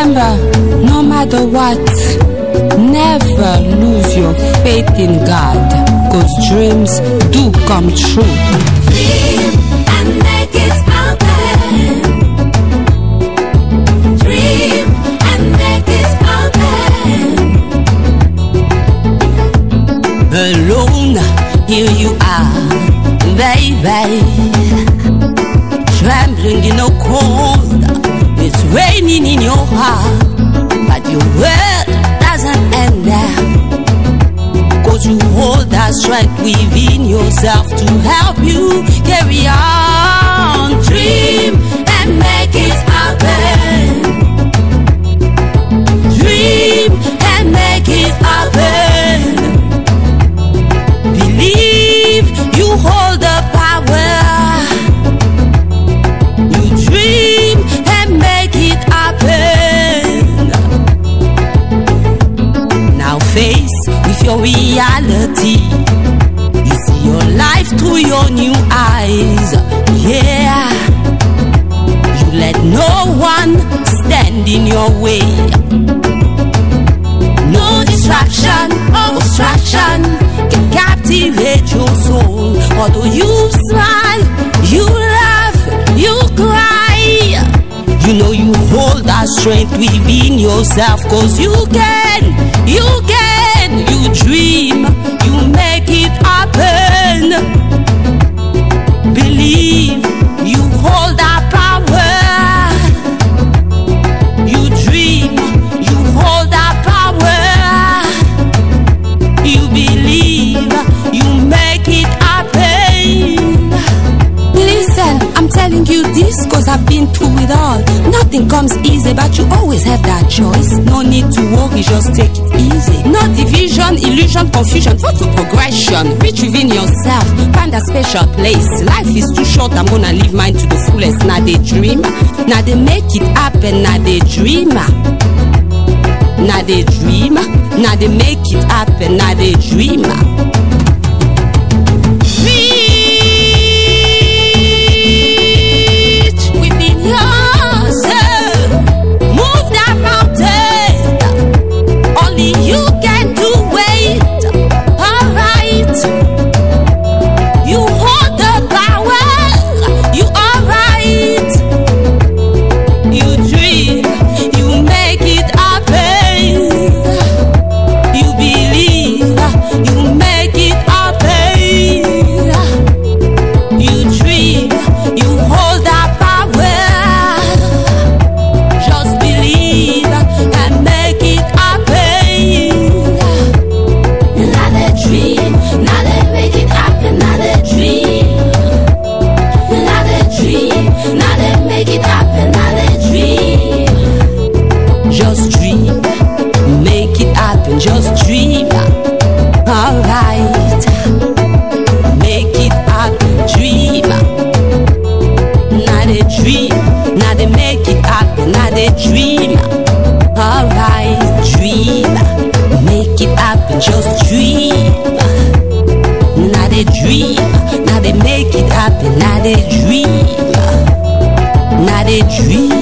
Remember, no matter what, never lose your faith in God, cause dreams do come true. Dream and make it happen. Dream and make it happen. Alone, here you are, baby. Trembling in cold, it's raining in your heart, but your world doesn't end there. Cause you hold that strength within yourself to help you carry on. Through your new eyes. Yeah. You let no one stand in your way. No distraction or obstruction can captivate your soul. Although you smile, you laugh, you cry. You know you hold that strength within yourself. Cause you can, you can, you dream, you make it happen. Believe you hold that power. You dream, you hold that power. You believe, you make it happen. Listen, I'm telling you this cause I've been through it all. Nothing comes easy, but you always have that choice. No need to worry, just take it easy. No division, illusion, confusion, for for progression. Reach within yourself, find a special place. Life is too short, I'm gonna live mine to the fullest. Now they dream, now they make it happen, now they dream. Now they dream, now they make it happen, now they dream. Just dream, make it happen. Just dream. Alright, make it happen. Dream. Now they dream, now they make it happen. Now they dream. Alright, dream, make it happen. Just dream. Now they dream, now they make it happen. Now they dream. Now they dream,